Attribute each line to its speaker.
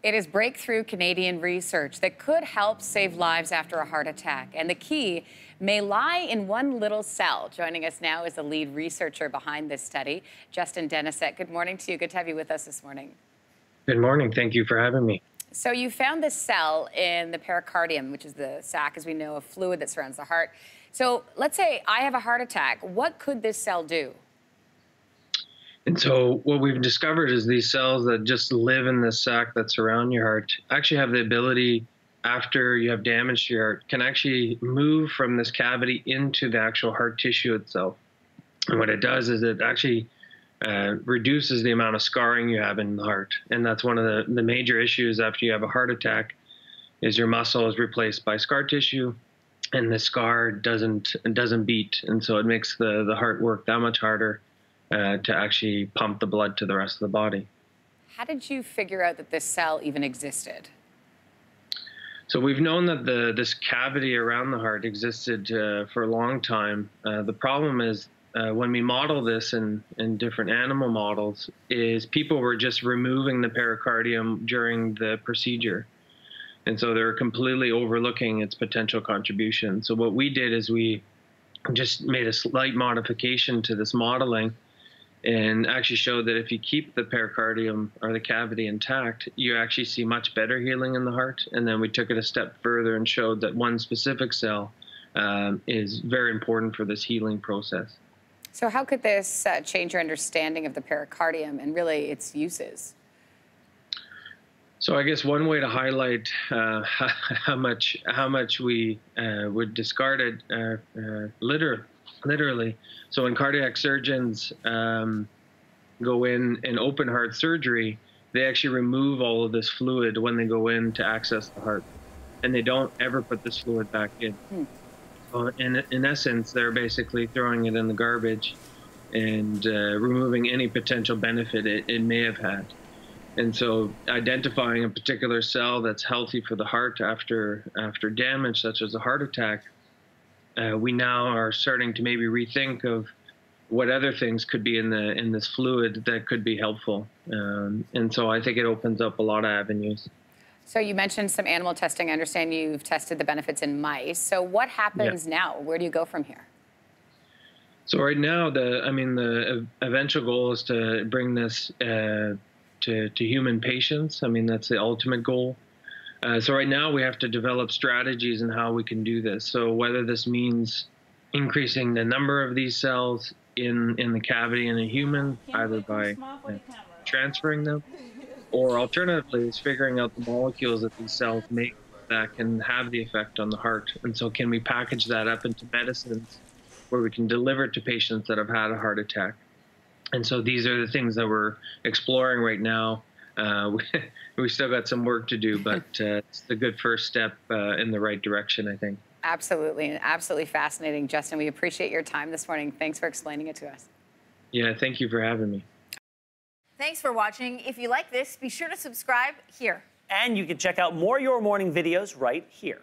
Speaker 1: It is breakthrough Canadian research that could help save lives after a heart attack. And the key may lie in one little cell. Joining us now is the lead researcher behind this study, Justin Deniset. Good morning to you. Good to have you with us this morning.
Speaker 2: Good morning. Thank you for having me.
Speaker 1: So you found this cell in the pericardium, which is the sac, as we know, of fluid that surrounds the heart. So let's say I have a heart attack. What could this cell do?
Speaker 2: And so what we've discovered is these cells that just live in the sac that surround your heart actually have the ability after you have damage to your heart can actually move from this cavity into the actual heart tissue itself. And what it does is it actually uh, reduces the amount of scarring you have in the heart. And that's one of the, the major issues after you have a heart attack is your muscle is replaced by scar tissue and the scar doesn't doesn't beat and so it makes the, the heart work that much harder uh, to actually pump the blood to the rest of the body.
Speaker 1: How did you figure out that this cell even existed?
Speaker 2: So we've known that the this cavity around the heart existed uh, for a long time. Uh, the problem is uh, when we model this in, in different animal models is people were just removing the pericardium during the procedure. And so they're completely overlooking its potential contribution. So what we did is we just made a slight modification to this modeling and actually showed that if you keep the pericardium or the cavity intact, you actually see much better healing in the heart. And then we took it a step further and showed that one specific cell um, is very important for this healing process.
Speaker 1: So, how could this uh, change your understanding of the pericardium and really its uses?
Speaker 2: So I guess one way to highlight uh, how much how much we uh, would discard it uh, uh literally. So when cardiac surgeons um, go in in open heart surgery, they actually remove all of this fluid when they go in to access the heart, and they don't ever put this fluid back in. Hmm. So in in essence, they're basically throwing it in the garbage and uh, removing any potential benefit it, it may have had. And so identifying a particular cell that's healthy for the heart after after damage, such as a heart attack, uh, we now are starting to maybe rethink of what other things could be in the in this fluid that could be helpful. Um, and so I think it opens up a lot of avenues.
Speaker 1: So you mentioned some animal testing. I understand you've tested the benefits in mice. So what happens yeah. now? Where do you go from here?
Speaker 2: So right now, the I mean, the eventual goal is to bring this uh, to, to human patients. I mean, that's the ultimate goal. Uh, so right now we have to develop strategies and how we can do this. So whether this means increasing the number of these cells in in the cavity in a human, either by uh, transferring them, or alternatively is figuring out the molecules that these cells make that can have the effect on the heart. And so can we package that up into medicines where we can deliver to patients that have had a heart attack? and so these are the things that we're exploring right now. Uh, we, we still got some work to do, but uh, it's a good first step uh, in the right direction, I think.
Speaker 1: Absolutely, absolutely fascinating, Justin. We appreciate your time this morning. Thanks for explaining it to us.
Speaker 2: Yeah, thank you for having me.
Speaker 3: Thanks for watching. If you like this, be sure to subscribe here.
Speaker 4: And you can check out more Your Morning videos right here.